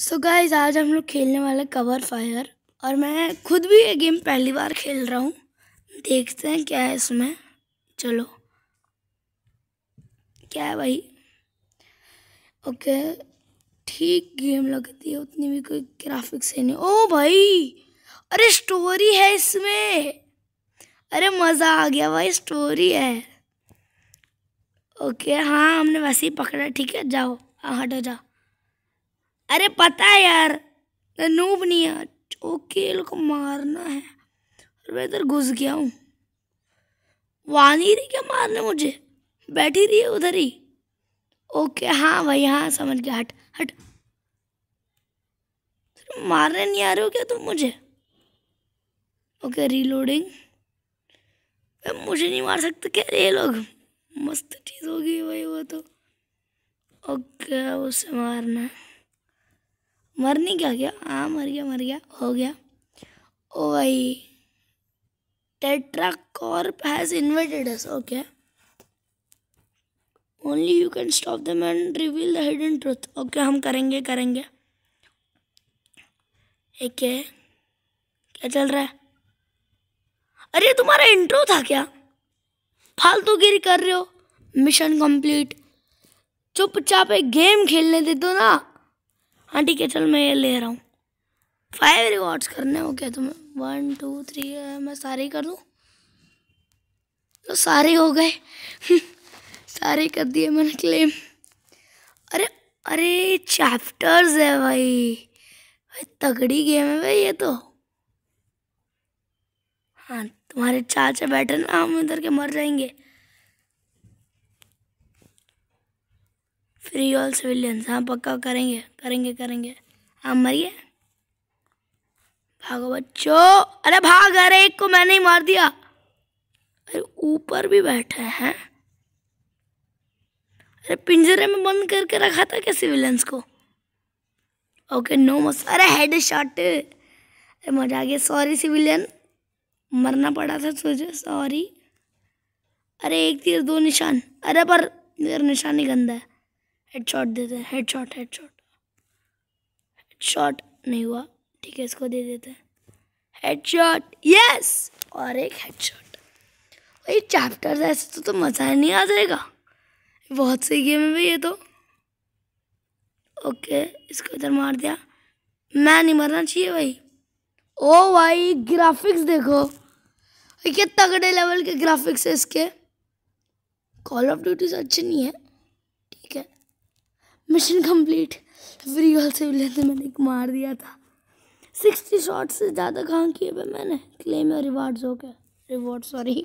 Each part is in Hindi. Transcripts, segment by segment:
सो so गाइज़ आज हम लोग खेलने वाले कवर फायर और मैं खुद भी ये गेम पहली बार खेल रहा हूँ। देखते हैं क्या है इसमें। चलो। क्या है भाई? ओके ठीक गेम लगती है, उतनी भी कोई ग्राफिक्स है नहीं। ओ भाई! अरे स्टोरी है इसमें। अरे मज़ा आ गया भाई स्टोरी है। ओके हाँ हमने वैसे ही पकड़ा ठीक है, जाओ हटो, जाओ। अरे पता है यार नूब नहीं है ओके को मारना है। और मैं इधर घुस गया हूँ। वहाँ नहीं रही क्या मारने मुझे? बैठी रही है उधर ही। ओके हाँ भाई हाँ समझ गया, हट हट। मारने नहीं आ रहे हो क्या तुम मुझे? ओके रीलोडिंग मुझे नहीं मार सकते क्या ये लोग? मस्त चीज़ होगी भाई वो तो। ओके उसे मारना है। मर नहीं क्या गया? हाँ मर गया मर गया, हो गया। ओ भाई Tetracorp has invaded us okay only you can stop the end reveal the hidden truth okay हम करेंगे करेंगे। एक क्या चल रहा है? अरे, तुम्हारा इंट्रो था क्या? फालतू गिरी कर रहे हो। मिशन कंप्लीट चुपचाप एक गेम खेलने दे दो ना। हाँ ठीक है चल मैं ये ले रहा हूँ। फाइव रिवॉर्ड्स करने हो क्या तुम्हें? वन टू थ्री मैं सारे ही कर दूँ? तो सारे हो गए। सारे कर दिए मैंने क्लेम अरे अरे चैप्टर्स है भाई। भाई, तगड़ी गेम है भाई ये तो। हाँ तुम्हारे चाचा बैठे ना, हम इधर के मर जाएँगे। फ्री ऑल सिविलियंस हाँ पक्का करेंगे करेंगे करेंगे। हाँ मरिए। भागो बच्चो। अरे भाग, अरे एक को मैंने ही मार दिया। अरे ऊपर भी बैठे हैं अरे पिंजरे में बंद करके रखा था क्या सिविलियंस को? ओके नो मस अरे हेड शॉट अरे मज़ा आ गया। सॉरी सिविलियन मरना पड़ा था तुझे। सॉरी अरे एक तीर दो निशान। अरे पर मेरा निशान ही गंदा है। हेडशॉट देते हैं हेडशॉट हेडशॉट हेडशॉट नहीं हुआ ठीक है इसको दे देते हैं। हेडशॉट यस और एक हेडशॉट भाई चैप्टर ऐसे तो, तो मज़ा नहीं आ जाएगा। बहुत सही गेम है भाई ये तो। ओके इसको इधर मार दिया। मैं नहीं मरना चाहिए भाई। ओ भाई ग्राफिक्स देखो। क्या तगड़े लेवल के ग्राफिक्स है इसके। कॉल ऑफ़ ड्यूटीज़ अच्छे नहीं है। मिशन कंप्लीट फ्री ऑल से मैंने एक मार दिया था। सिक्सटी शॉट से ज़्यादा कहाँ किए भाई मैंने? क्लेम या रिवार्ड्स हो गया रिवॉर्ड सॉरी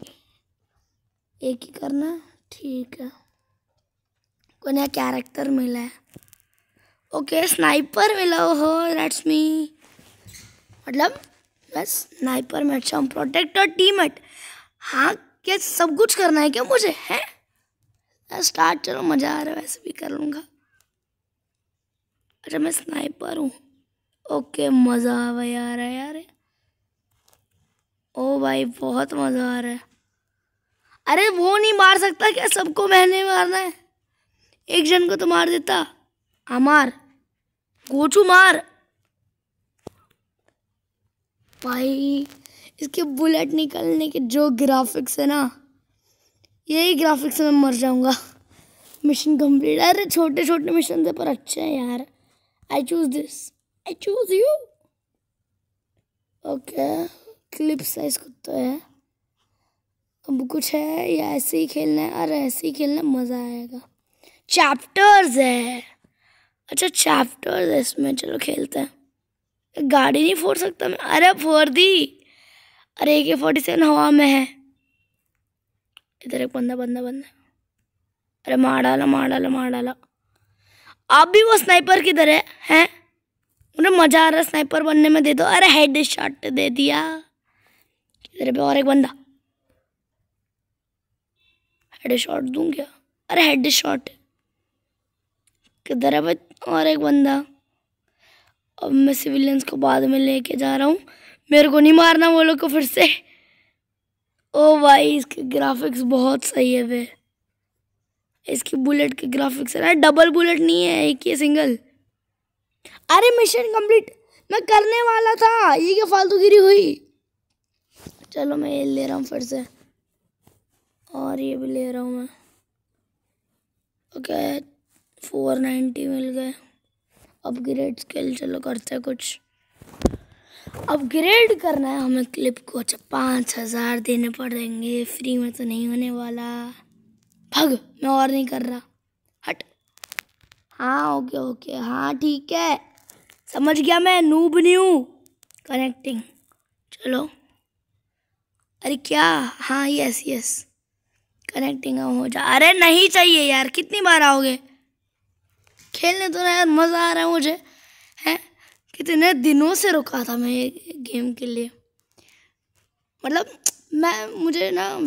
एक ही करना ठीक है। को नया कैरेक्टर मिला है? ओके स्नाइपर मिला हो दैट्स मी मतलब बस स्नाइपर में अच्छा हूँ प्रोटेक्टर टीम एट हाँ क्या सब कुछ करना है क्या मुझे, है? स्टार्ट चलो मज़ा आ रहा है, वैसे भी कर लूँगा। अच्छा मैं स्नाइपर हूँ। ओके, मज़ा भाई आ रहा है यार ओ भाई, बहुत मज़ा आ रहा है। अरे वो नहीं मार सकता क्या? सबको मैंने मारना है। एक जन को तो मार देता। हाँ मार। गोचू, मार। भाई, इसके बुलेट निकलने के जो ग्राफिक्स है ना, यही ग्राफिक्स में मर जाऊँगा। मिशन कंप्लीट अरे छोटे छोटे मिशन थे पर अच्छे हैं यार। I choose this. I choose you. Okay clip size कुत्ता है। अब कुछ है, या ऐसे ही खेलना है अरे ऐसे ही खेलना मज़ा आएगा। चैप्टर्स है। अच्छा चैप्टर्स है इसमें, चलो खेलते हैं। गाड़ी नहीं फोड़ सकता मैं? अरे फोड़ दी। अरे के फोर्टी सेवन हवा में है। इधर एक बंदा बंदा बंदा। अरे मार डाला मार डाला मार डाला। आप भी वो स्नाइपर किधर है? हैं? उन्हें मज़ा आ रहा है स्नाइपर बनने में, दे दो। अरे हेड शॉट दे दिया। किधर पे और एक बंदा। हेड शॉट दूँ क्या? अरे हेड शॉट किधर है भाई? और एक बंदा। अब मैं सिविलियंस को बाद में लेके जा रहा हूँ। मेरे को नहीं मारना वो लोग को फिर से। ओ भाई, इसके ग्राफिक्स बहुत सही है वे इसकी बुलेट के ग्राफिक्स है डबल बुलेट नहीं है, एक ही सिंगल अरे मिशन कंप्लीट मैं करने वाला था, ये क्या फालतू गिरी हुई? चलो मैं ये ले रहा हूँ फिर से। और ये भी ले रहा हूँ मैं। ओके फोर नाइन्टी मिल गए। अपग्रेड स्किल चलो करते हैं कुछ। अपग्रेड करना है हमें क्लिप को अच्छा पाँच हज़ार देने पड़ेंगे फ्री में तो नहीं होने वाला। भग, मैं और नहीं कर रहा। हट। हाँ ओके ओके हाँ ठीक है। समझ गया मैं नूब नहीं हूँ। कनेक्टिंग चलो। अरे क्या? हाँ यस यस कनेक्टिंग हो जा। अरे नहीं चाहिए यार, कितनी बार आओगे? खेलने तो ना यार, मज़ा आ रहा है मुझे। हैं? कितने दिनों से रुका था मैं ये गेम के लिए। मतलब मैं, मुझे ना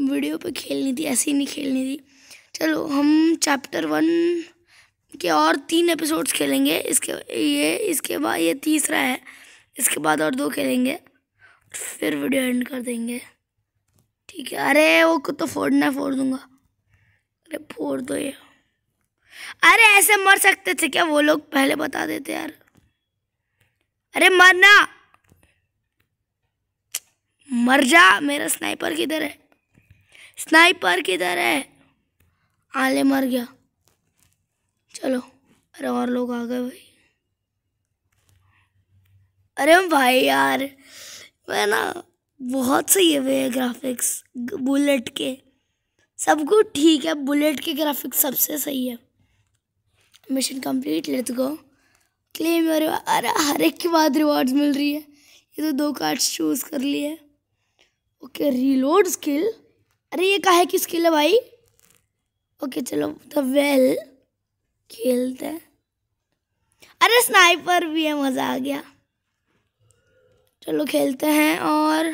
वीडियो पे खेलनी थी, ऐसे ही नहीं खेलनी थी। चलो, हम चैप्टर वन के और तीन एपिसोड्स खेलेंगे। इसके, ये, इसके बाद, ये तीसरा है। इसके बाद और दो खेलेंगे। फिर वीडियो एंड कर देंगे। ठीक है। अरे, वो तो फोड़ना फोड़ दूँगा। अरे, फोड़ दो ये। अरे, ऐसे मर सकते थे क्या? वो लोग पहले बता देते यार। अरे, मरना। मर जा, मेरा स्नाइपर किधर है? स्नाइपर किधर है? आले मर गया। चलो, अरे और लोग आ गए भाई। अरे भाई यार, मैं ना बहुत सही है वे ग्राफिक्स बुलेट के। सब कुछ ठीक है बुलेट के ग्राफिक्स सबसे सही है। Mission complete let's go claim your अरे, हर एक के बाद रिवॉर्ड्स मिल रही है। ये तो दो कार्ड्स चूज़ कर लिए। ओके रीलोड स्किल अरे ये काहे की स्किल है भाई? ओके चलो द वेल खेलते हैं। अरे स्नाइपर भी है, मज़ा आ गया। चलो खेलते हैं और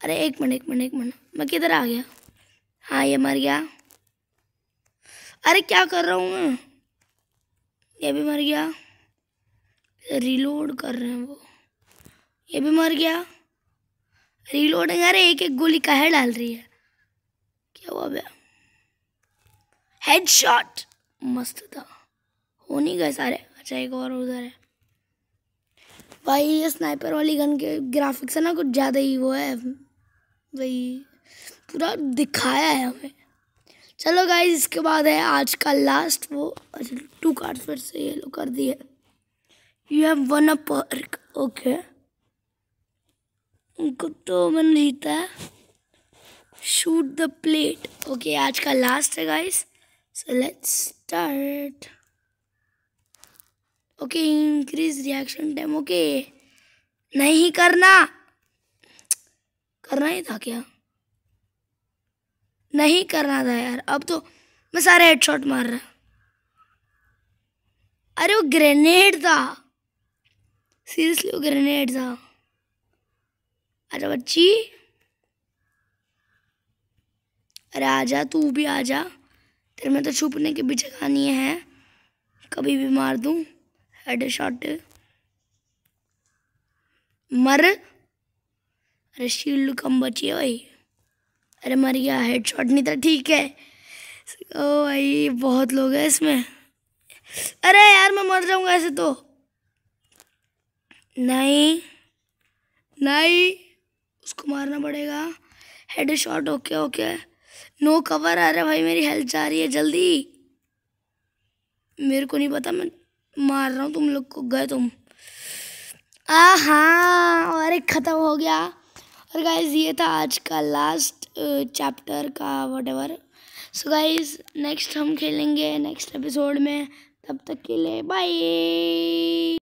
अरे एक मिनट एक मिनट एक मिनट, मैं किधर आ गया? हाँ ये मर गया। अरे क्या कर रहा हूँ मैं? ये भी मर गया। रिलोड कर रहे हैं वो। ये भी मर गया। रीलोडिंग अरे एक एक गोली काहे डाल रही है? हुआ भैया हेडशॉट मस्त था। हो नहीं गए सारे। अच्छा एक और उधर है। भाई, ये स्नाइपर वाली गन के ग्राफिक्स है ना कुछ ज़्यादा ही वो है। वही, पूरा दिखाया है हमें। चलो गाइज़ इसके बाद है आज का लास्ट वो। अच्छा टू कार्ड फिर से ये लो कर दिए। You have won a perk okay उनको तो मैंने जीता है। शूट द प्लेट ओके आज का लास्ट है guys so let's start okay increase reaction time okay नहीं करना. करना ही था क्या? नहीं करना था यार. अब तो मैं सारे हेडशॉट मार रहा अरे, वो ग्रेनेड था. सीरियसली वो ग्रेनेड था. अरे बच्ची? अरे आजा तू भी आजा तेरे में तो छुपने की भी जगह नहीं है। कभी भी मार दूँ। हेड शॉट मर। अरे शील्ड कम बची है भाई। अरे मर गया हेड शॉट नहीं था, ठीक है। ओ भाई, बहुत लोग हैं इसमें। अरे यार, मैं मर जाऊँगा ऐसे तो। नहीं। नहीं। उसको मारना पड़ेगा। Head shot okay okay no cover आ रहा भाई, मेरी हेल्थ जा रही है जल्दी। मेरे को नहीं पता, मैं मार रहा हूँ, तुम लोग को गए तुम। आ हाँ अरे ख़त्म हो गया। और गाइज़ ये था आज का लास्ट चैप्टर का whatever so guys next हम खेलेंगे नेक्स्ट एपिसोड में। तब तक के लिए बाय